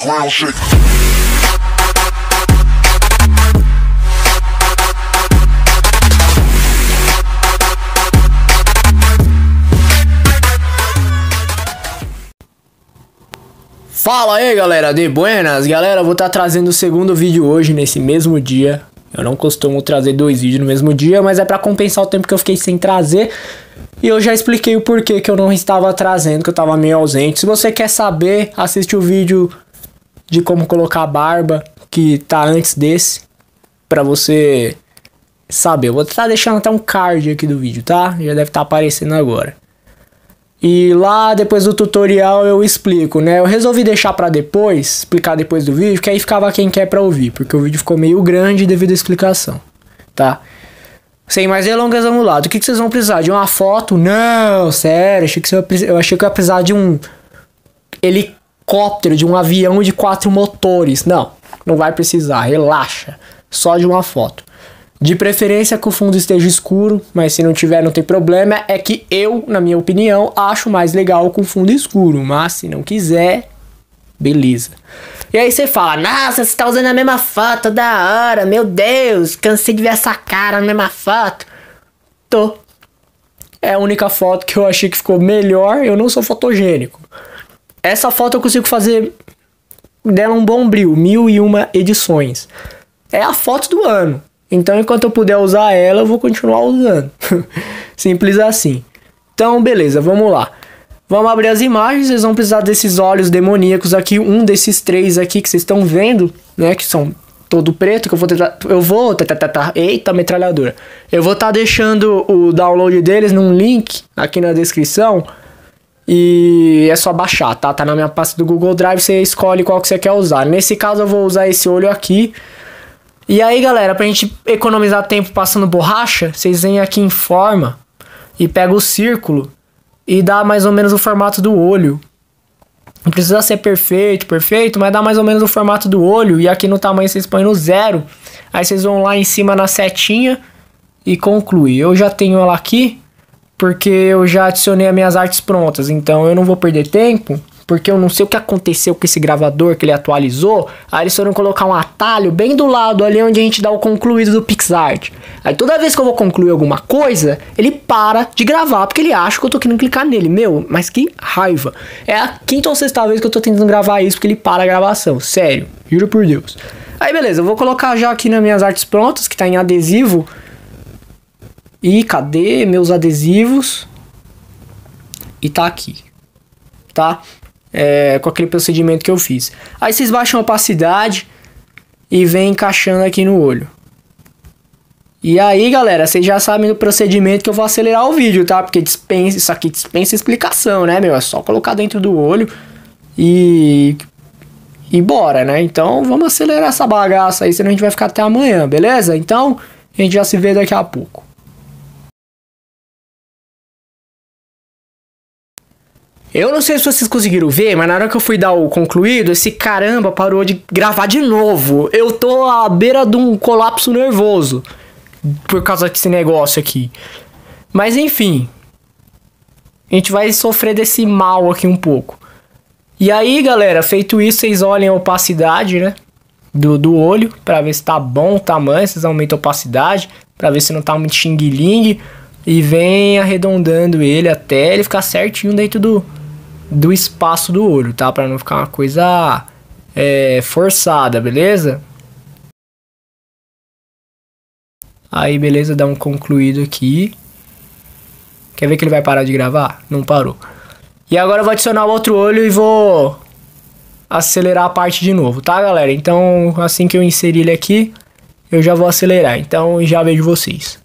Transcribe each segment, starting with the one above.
ground shake. Fala aí galera, de buenas! Galera, vou estar tá trazendo o segundo vídeo hoje, nesse mesmo dia. Eu não costumo trazer dois vídeos no mesmo dia, mas é para compensar o tempo que eu fiquei sem trazer. E eu já expliquei o porquê que eu não estava trazendo, que eu estava meio ausente. Se você quer saber, assiste o vídeo de como colocar barba, que tá antes desse, para você saber. Eu vou estar tá deixando até um card aqui do vídeo, tá? Já deve estar tá aparecendo agora. E lá depois do tutorial eu explico, né? Eu resolvi deixar para depois, explicar depois do vídeo, que aí ficava quem quer para ouvir, porque o vídeo ficou meio grande devido à explicação, tá? Sem mais delongas, vamos lá. Do que, que vocês vão precisar? De uma foto? Não, sério, achei que eu achei que eu ia precisar de um helicóptero, de um avião de quatro motores. Não, não vai precisar, relaxa. Só de uma foto. De preferência que o fundo esteja escuro, mas se não tiver não tem problema. É que eu, na minha opinião, acho mais legal com fundo escuro. Mas se não quiser, beleza. E aí você fala, nossa, você tá usando a mesma foto, da hora, meu Deus, cansei de ver essa cara na mesma foto. Tô. É a única foto que eu achei que ficou melhor, eu não sou fotogênico. Essa foto eu consigo fazer dela um bom brilho, mil e uma edições. É a foto do ano. Então, enquanto eu puder usar ela, eu vou continuar usando. Simples assim. Então, beleza, vamos lá. Vamos abrir as imagens, vocês vão precisar desses olhos demoníacos aqui, um desses três aqui que vocês estão vendo, né, que são todo preto, que eu vou tentar, eu vou, tá, tá, tá, tá eita, metralhadora. Eu vou estar tá deixando o download deles num link aqui na descrição, e é só baixar, tá? Tá na minha pasta do Google Drive, você escolhe qual que você quer usar. Nesse caso eu vou usar esse olho aqui, e aí, galera, pra gente economizar tempo passando borracha, vocês vêm aqui em forma e pega o círculo e dá mais ou menos o formato do olho. Não precisa ser perfeito, perfeito, mas dá mais ou menos o formato do olho. E aqui no tamanho vocês põem no zero. Aí vocês vão lá em cima na setinha e conclui. Eu já tenho ela aqui, porque eu já adicionei as minhas artes prontas. Então eu não vou perder tempo porque eu não sei o que aconteceu com esse gravador que ele atualizou. Aí eles foram colocar um atalho bem do lado ali onde a gente dá o concluído do PixArt. Aí toda vez que eu vou concluir alguma coisa, ele para de gravar porque ele acha que eu tô querendo clicar nele. Meu, mas que raiva. É a quinta ou sexta vez que eu tô tentando gravar isso porque ele para a gravação. Sério, juro por Deus. Aí beleza, eu vou colocar já aqui nas minhas artes prontas, que tá em adesivo. E cadê meus adesivos? E tá aqui. Tá? é, com aquele procedimento que eu fiz. Aí vocês baixam a opacidade e vem encaixando aqui no olho. E aí, galera, vocês já sabem do procedimento que eu vou acelerar o vídeo, tá? Porque dispensa, isso aqui dispensa explicação, né, meu? É só colocar dentro do olho e... E bora, né? Então, vamos acelerar essa bagaça aí, senão a gente vai ficar até amanhã, beleza? Então, a gente já se vê daqui a pouco. Eu não sei se vocês conseguiram ver, mas na hora que eu fui dar o concluído, esse caramba parou de gravar de novo. Eu tô à beira de um colapso nervoso por causa desse negócio aqui. Mas enfim, a gente vai sofrer desse mal aqui um pouco. E aí, galera, feito isso, vocês olhem a opacidade, né? Do, do olho, para ver se tá bom o tamanho, vocês aumentam a opacidade, para ver se não tá muito xing-ling. E vem arredondando ele até ele ficar certinho dentro do, do espaço do olho, tá? Para não ficar uma coisa é, forçada, beleza? Aí, beleza, dá um concluído aqui. Quer ver que ele vai parar de gravar? Não parou. E agora eu vou adicionar o outro olho e vou acelerar a parte de novo, tá, galera? Então, assim que eu inserir ele aqui, eu já vou acelerar. Então, já vejo vocês.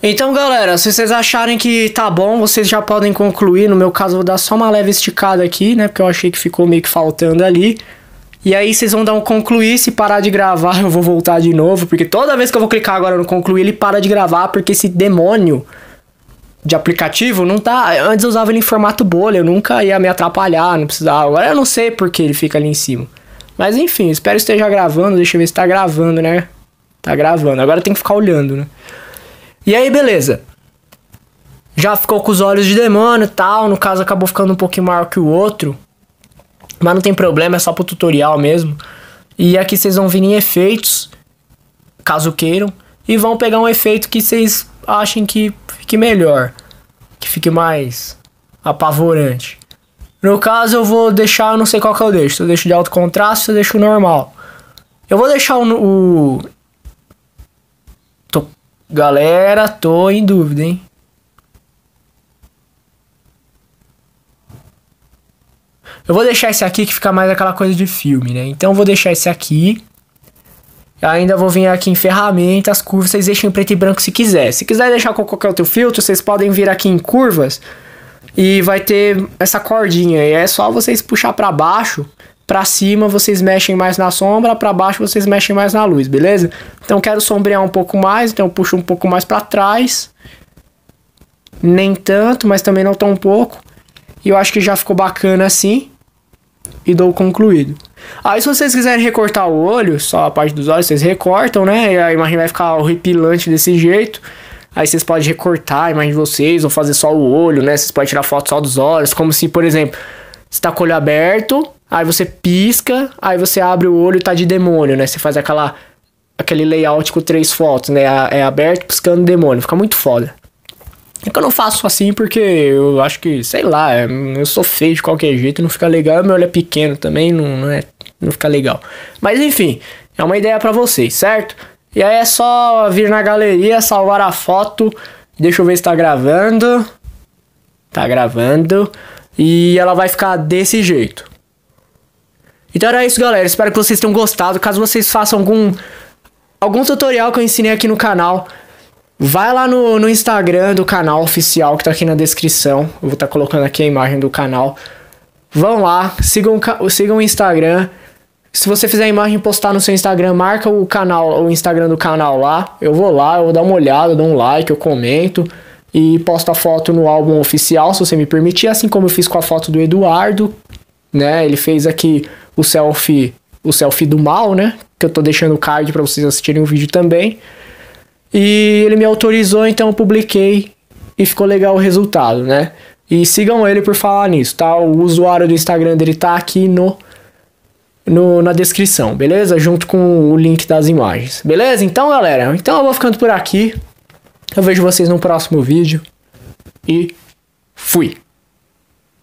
Então, galera, se vocês acharem que tá bom, vocês já podem concluir. No meu caso, eu vou dar só uma leve esticada aqui, né? Porque eu achei que ficou meio que faltando ali. E aí vocês vão dar um concluir, se parar de gravar eu vou voltar de novo, porque toda vez que eu vou clicar agora no concluir, ele para de gravar, porque esse demônio de aplicativo não tá... Antes eu usava ele em formato bolha, eu nunca ia me atrapalhar, não precisava. Agora eu não sei porque ele fica ali em cima. Mas enfim, espero que esteja gravando, deixa eu ver se tá gravando, né? Tá gravando, agora tem que ficar olhando, né? E aí, beleza. Já ficou com os olhos de demônio e tal. No caso, acabou ficando um pouquinho maior que o outro. Mas não tem problema, é só pro tutorial mesmo. E aqui vocês vão vir em efeitos, caso queiram, e vão pegar um efeito que vocês achem que fique melhor, que fique mais apavorante. No caso, eu vou deixar, eu não sei qual que eu deixo. Se eu deixo de alto contraste, se eu deixo normal. Eu vou deixar o. o... Galera, tô em dúvida, hein? Eu vou deixar esse aqui que fica mais aquela coisa de filme, né? Então eu vou deixar esse aqui. Ainda vou vir aqui em ferramentas, curvas, vocês deixam em preto e branco se quiser. Se quiser deixar com qualquer outro filtro, vocês podem vir aqui em curvas e vai ter essa cordinha. E é só vocês puxar para baixo, para cima vocês mexem mais na sombra, para baixo vocês mexem mais na luz, beleza? Então quero sombrear um pouco mais, então eu puxo um pouco mais para trás. Nem tanto, mas também não tão pouco. E eu acho que já ficou bacana assim e dou concluído. Aí se vocês quiserem recortar o olho, só a parte dos olhos, vocês recortam, né? E a imagem vai ficar horripilante desse jeito. Aí vocês podem recortar a imagem de vocês, ou fazer só o olho, né? Vocês podem tirar foto só dos olhos, como se, por exemplo, você tá com o olho aberto, aí você pisca, aí você abre o olho e tá de demônio, né? Você faz aquela aquele layout com três fotos, né? É aberto piscando demônio, fica muito foda. É que eu não faço assim porque eu acho que, sei lá, é, eu sou feio de qualquer jeito, não fica legal. Meu olho é pequeno também, não, não, é, não fica legal. Mas enfim, é uma ideia para vocês, certo? E aí é só vir na galeria, salvar a foto. Deixa eu ver se tá gravando. Tá gravando. E ela vai ficar desse jeito. Então era isso, galera. Espero que vocês tenham gostado. Caso vocês façam algum algum tutorial que eu ensinei aqui no canal, Vai lá no, no Instagram do canal oficial que tá aqui na descrição. Eu vou estar tá colocando aqui a imagem do canal. Vão lá, sigam, sigam o Instagram. Se você fizer a imagem postar no seu Instagram, marca o canal, o Instagram do canal lá. Eu vou lá, eu vou dar uma olhada, dou um like, eu comento e posto a foto no álbum oficial, se você me permitir, assim como eu fiz com a foto do Eduardo, né? Ele fez aqui o selfie, o selfie do mal, né? Que eu tô deixando o card para vocês assistirem o vídeo também. E ele me autorizou, então eu publiquei e ficou legal o resultado, né? E sigam ele por falar nisso, tá? O usuário do Instagram dele tá aqui no, no na descrição, beleza? Junto com o link das imagens, beleza? Então, galera, então eu vou ficando por aqui. Eu vejo vocês no próximo vídeo e fui!